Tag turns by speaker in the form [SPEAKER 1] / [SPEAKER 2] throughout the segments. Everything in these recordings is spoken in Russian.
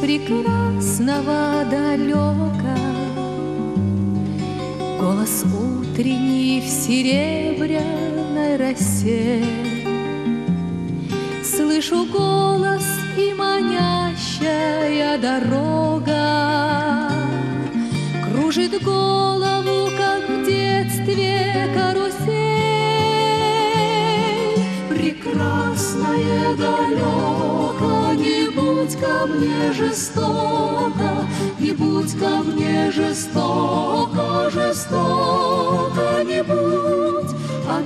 [SPEAKER 1] Прекрасного далека, Голос утренний в серебряной росе. Слышу голос и манящая дорога Кружит голову, как в детстве карусель. Прекрасное далеко, не будь ко мне жестоко, Не будь ко мне жестоко, жестоко не будь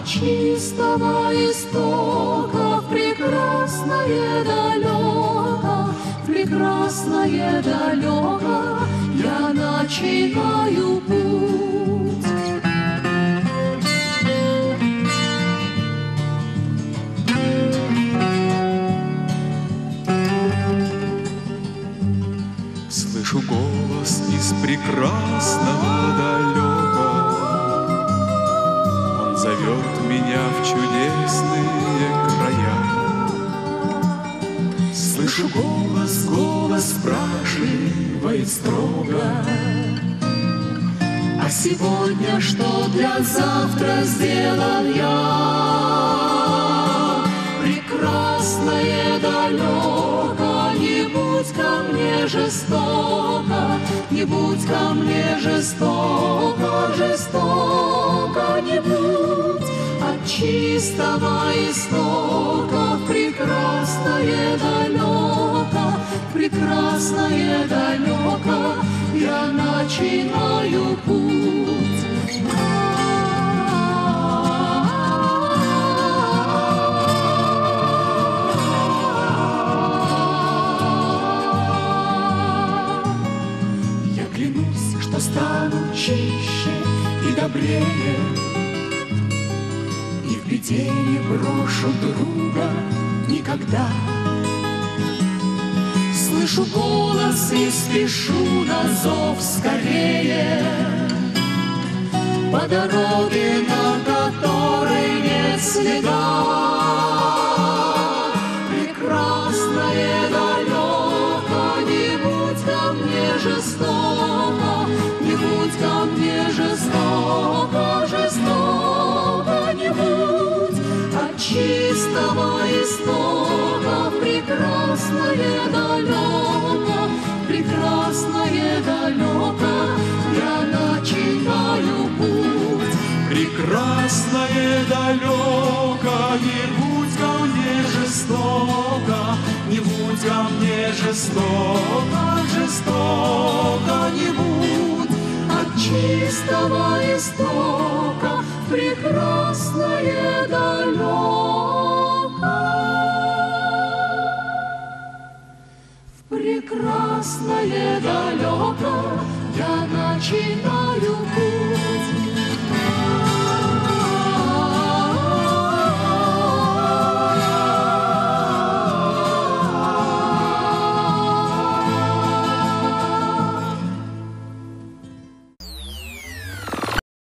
[SPEAKER 1] Чистого истока в прекрасное далеко, в прекрасное далеко я начинаю путь.
[SPEAKER 2] Слышу голос из прекрасного далека. Зовет меня в чудесные края. Слышу голос, голос спрашивает строго.
[SPEAKER 1] А сегодня что для завтра сделал я? Прекрасное далеко, не будь ко мне жестоко, не будь ко мне жестоко, жестоко чистого истока прекрасное далеко, прекрасное далеко я начинаю путь.
[SPEAKER 2] Я клянусь, что стану чище и добрее, Беде не брошу друга никогда.
[SPEAKER 1] Слышу голос и спешу на зов скорее. По дороге, на которой нет следа. Прекрасное далеко, не будь ко мне жестоко прекрасное далеко, прекрасное далеко я начинаю путь.
[SPEAKER 2] Прекрасное далеко, не будь ко мне жестоко, не будь ко мне жестоко, жестоко не будь.
[SPEAKER 1] От чистого истока прекрасное далеко я начинаю путь.